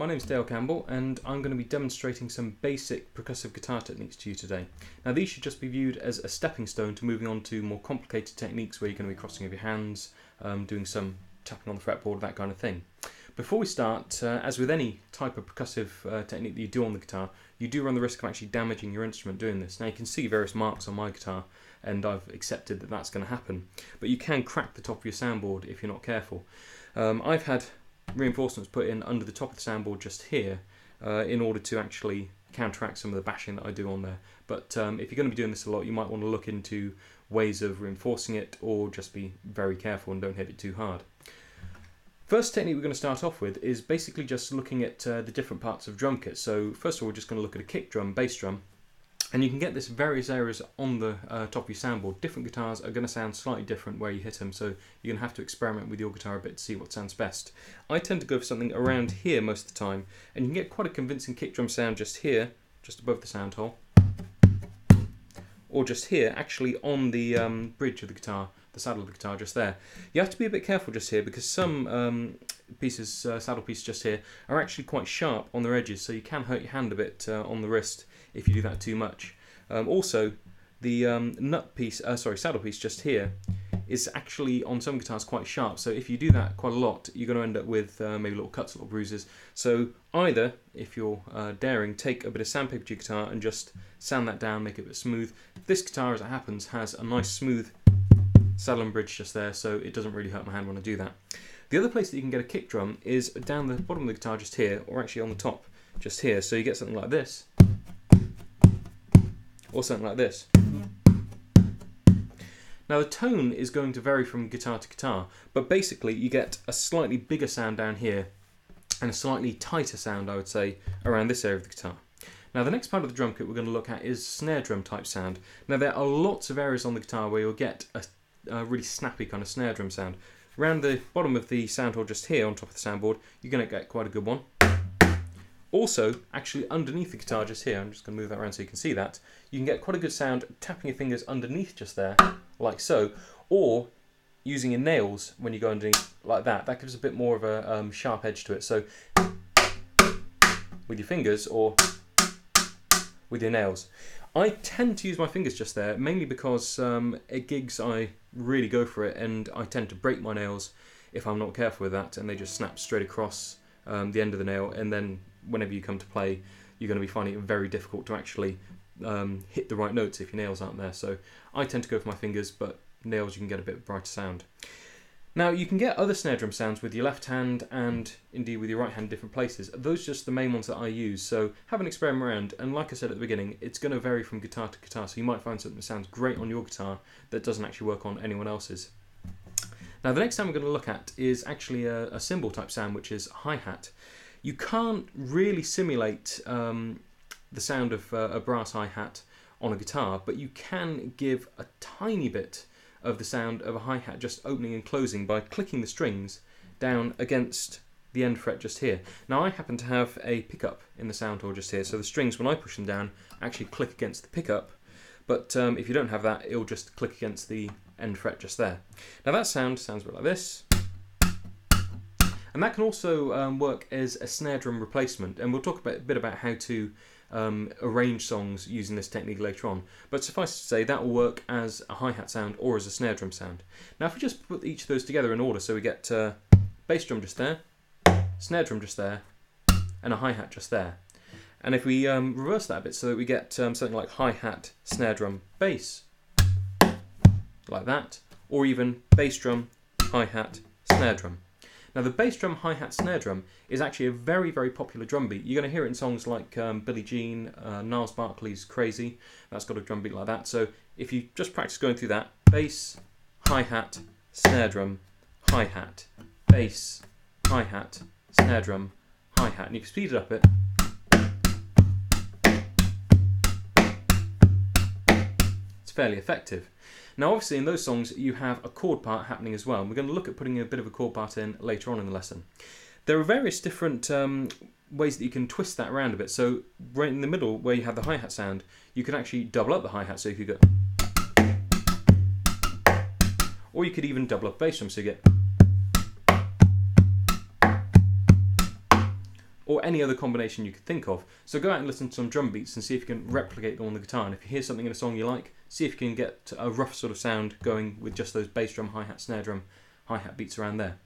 My name is Dale Campbell and I'm going to be demonstrating some basic percussive guitar techniques to you today. Now these should just be viewed as a stepping stone to moving on to more complicated techniques where you're going to be crossing of your hands, um, doing some tapping on the fretboard, that kind of thing. Before we start, uh, as with any type of percussive uh, technique that you do on the guitar, you do run the risk of actually damaging your instrument doing this. Now you can see various marks on my guitar and I've accepted that that's going to happen. But you can crack the top of your soundboard if you're not careful. Um, I've had reinforcements put in under the top of the soundboard just here uh, in order to actually counteract some of the bashing that I do on there. But um, if you're going to be doing this a lot, you might want to look into ways of reinforcing it or just be very careful and don't hit it too hard. First technique we're going to start off with is basically just looking at uh, the different parts of drum kits. So first of all, we're just going to look at a kick drum, bass drum, and you can get this various areas on the uh, top of your soundboard. Different guitars are going to sound slightly different where you hit them, so you're going to have to experiment with your guitar a bit to see what sounds best. I tend to go for something around here most of the time, and you can get quite a convincing kick drum sound just here, just above the sound hole, or just here, actually on the um, bridge of the guitar, the saddle of the guitar just there. You have to be a bit careful just here because some um, pieces, uh, saddle pieces just here, are actually quite sharp on their edges, so you can hurt your hand a bit uh, on the wrist if you do that too much. Um, also, the um, nut piece, uh, sorry, saddle piece just here is actually on some guitars quite sharp. So if you do that quite a lot, you're going to end up with uh, maybe little cuts, little bruises. So either, if you're uh, daring, take a bit of sandpaper to your guitar and just sand that down, make it a bit smooth. This guitar, as it happens, has a nice smooth saddle and bridge just there, so it doesn't really hurt my hand when I do that. The other place that you can get a kick drum is down the bottom of the guitar just here, or actually on the top just here. So you get something like this or something like this. Now the tone is going to vary from guitar to guitar, but basically you get a slightly bigger sound down here and a slightly tighter sound, I would say, around this area of the guitar. Now the next part of the drum kit we're going to look at is snare drum type sound. Now there are lots of areas on the guitar where you'll get a, a really snappy kind of snare drum sound. Around the bottom of the sound hole just here on top of the soundboard, you're going to get quite a good one. Also, actually underneath the guitar just here, I'm just going to move that around so you can see that, you can get quite a good sound tapping your fingers underneath just there, like so, or using your nails when you go underneath like that. That gives a bit more of a um, sharp edge to it. So with your fingers or with your nails. I tend to use my fingers just there, mainly because um, at gigs I really go for it and I tend to break my nails if I'm not careful with that and they just snap straight across um, the end of the nail and then whenever you come to play, you're going to be finding it very difficult to actually um, hit the right notes if your nails aren't there. So I tend to go for my fingers, but nails you can get a bit brighter sound. Now you can get other snare drum sounds with your left hand and indeed with your right hand in different places. Those are just the main ones that I use. So have an experiment around and like I said at the beginning, it's going to vary from guitar to guitar. So you might find something that sounds great on your guitar that doesn't actually work on anyone else's. Now the next sound we're going to look at is actually a, a cymbal type sound which is hi-hat you can't really simulate um, the sound of uh, a brass hi hat on a guitar, but you can give a tiny bit of the sound of a hi hat just opening and closing by clicking the strings down against the end fret just here. Now I happen to have a pickup in the sound hole just here, so the strings when I push them down actually click against the pickup. But um, if you don't have that, it'll just click against the end fret just there. Now that sound sounds a bit like this. And that can also um, work as a snare drum replacement. And we'll talk a bit about how to um, arrange songs using this technique later on. But suffice to say, that will work as a hi hat sound or as a snare drum sound. Now, if we just put each of those together in order, so we get uh, bass drum just there, snare drum just there, and a hi hat just there. And if we um, reverse that a bit so that we get um, something like hi hat, snare drum, bass, like that, or even bass drum, hi hat, snare drum. Now, the bass drum, hi hat, snare drum is actually a very, very popular drum beat. You're going to hear it in songs like um, Billie Jean, uh, Gnarls Barkley's Crazy. That's got a drum beat like that. So if you just practice going through that bass, hi hat, snare drum, hi hat, bass, hi hat, snare drum, hi hat, and you can speed it up a bit. It's fairly effective. Now, obviously, in those songs, you have a chord part happening as well. And we're going to look at putting a bit of a chord part in later on in the lesson. There are various different um, ways that you can twist that around a bit. So, right in the middle, where you have the hi hat sound, you can actually double up the hi hat. So, if you could go. Or you could even double up bass drum. So, you get. or any other combination you could think of. So go out and listen to some drum beats and see if you can replicate them on the guitar. And if you hear something in a song you like, see if you can get a rough sort of sound going with just those bass drum, hi hat, snare drum, hi hat beats around there.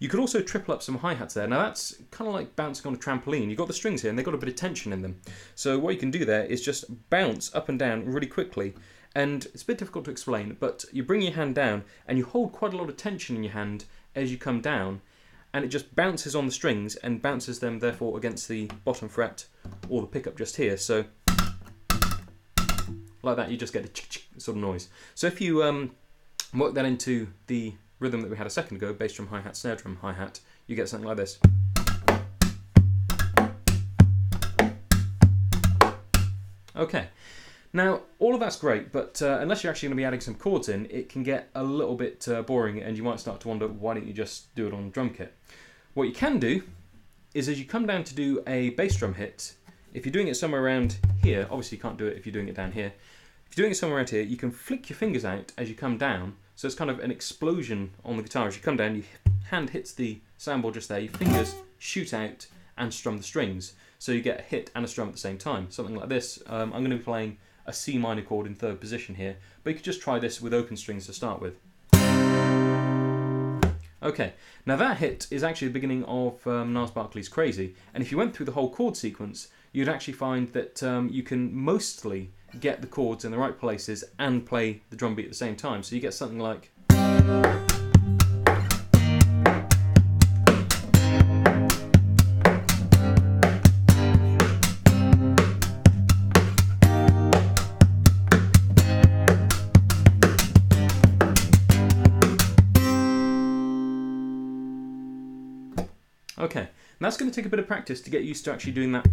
You could also triple up some hi hats there. Now that's kind of like bouncing on a trampoline. You've got the strings here and they've got a bit of tension in them. So what you can do there is just bounce up and down really quickly. And it's a bit difficult to explain, but you bring your hand down and you hold quite a lot of tension in your hand as you come down and it just bounces on the strings and bounces them therefore against the bottom fret or the pickup just here. So like that, you just get a sort of noise. So if you um, work that into the rhythm that we had a second ago, bass drum, hi-hat, snare drum, hi-hat, you get something like this. Okay, now, all of that's great, but uh, unless you're actually going to be adding some chords in, it can get a little bit uh, boring and you might start to wonder why don't you just do it on drum kit. What you can do is as you come down to do a bass drum hit, if you're doing it somewhere around here, obviously you can't do it if you're doing it down here, if you're doing it somewhere around here, you can flick your fingers out as you come down, so it's kind of an explosion on the guitar. As you come down, your hand hits the soundboard just there, your fingers shoot out and strum the strings, so you get a hit and a strum at the same time. Something like this, um, I'm going to be playing a C minor chord in third position here, but you could just try this with open strings to start with. Okay, now that hit is actually the beginning of um, Gnarls Barkley's Crazy, and if you went through the whole chord sequence, you'd actually find that um, you can mostly get the chords in the right places and play the drum beat at the same time. So you get something like. And that's going to take a bit of practice to get used to actually doing that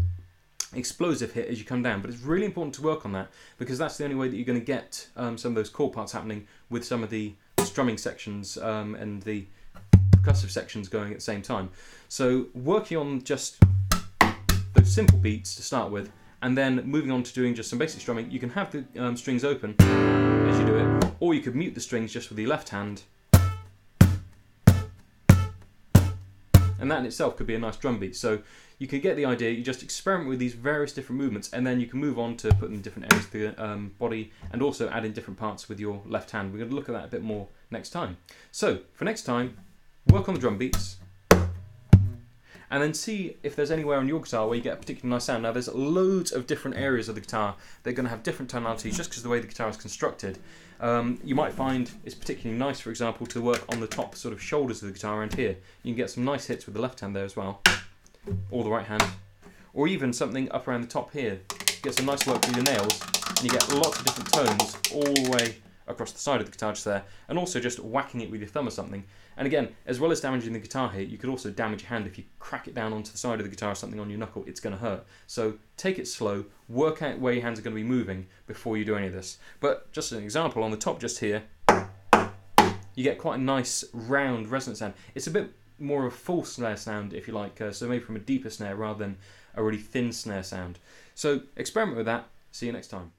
explosive hit as you come down, but it's really important to work on that because that's the only way that you're going to get um, some of those chord parts happening with some of the strumming sections um, and the percussive sections going at the same time. So working on just those simple beats to start with, and then moving on to doing just some basic strumming, you can have the um, strings open as you do it, or you could mute the strings just with your left hand and that in itself could be a nice drum beat. So you can get the idea. You just experiment with these various different movements, and then you can move on to putting different areas of the um, body, and also add in different parts with your left hand. We're going to look at that a bit more next time. So for next time, work on the drum beats. And then see if there's anywhere on your guitar where you get a particularly nice sound. Now, there's loads of different areas of the guitar. They're going to have different tonalities just because the way the guitar is constructed. Um, you might find it's particularly nice, for example, to work on the top sort of shoulders of the guitar around here. You can get some nice hits with the left hand there as well, or the right hand, or even something up around the top here. Get some nice work with your nails, and you get lots of different tones all the way across the side of the guitar just there, and also just whacking it with your thumb or something. And again, as well as damaging the guitar here, you could also damage your hand if you crack it down onto the side of the guitar or something on your knuckle, it's going to hurt. So take it slow, work out where your hands are going to be moving before you do any of this. But just an example, on the top just here, you get quite a nice round resonant sound. It's a bit more of a full snare sound, if you like, uh, so maybe from a deeper snare rather than a really thin snare sound. So experiment with that. See you next time.